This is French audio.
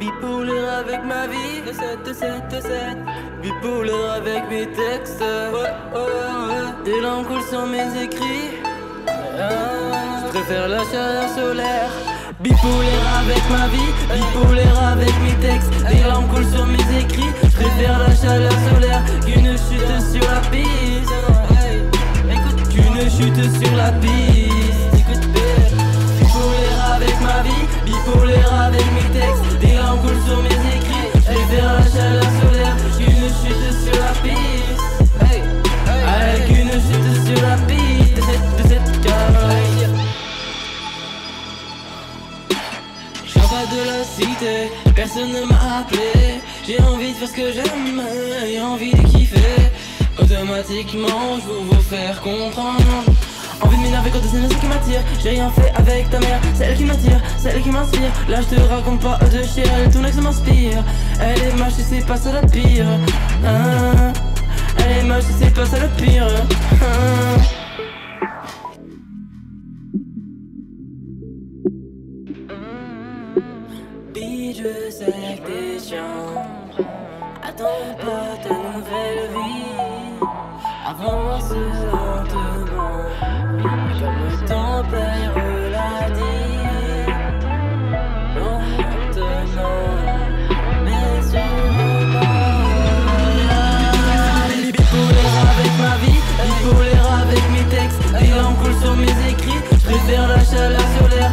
Bipolaire avec ma vie, de 7, de 7, de 7. Bipolaire avec mes textes, ouais, ouais, ouais. Des coulent sur mes écrits. Ah, je préfère la chaleur solaire. Bipolaire avec ma vie, bipolaire avec mes textes. Des lampes coulent sur mes écrits. Je préfère la chaleur solaire qu'une chute sur la piste. Qu'une chute sur la piste. De la cité, personne ne m'a appelé. J'ai envie de faire ce que j'aime, j'ai envie de kiffer. Automatiquement, je vous faire comprendre. Envie de m'énerver quand c'est ce qui m'attire. J'ai rien fait avec ta mère, celle qui m'attire, celle qui m'inspire. Là, je te raconte pas de chier, elle, ton ex m'inspire. Elle est moche, et c'est pas ça le pire. Hein. Elle est moche, et c'est pas ça le pire. Hein. je sais que t'es chiant. Attends pas ta nouvelle vie. Avance lentement. Comme le l'a dit. Lentement. Mais sûrement. Les bipolaires avec ma vie. Bipolaire avec mes textes. Des larmes coulent sur mes écrits. Je préfère la chaleur solaire.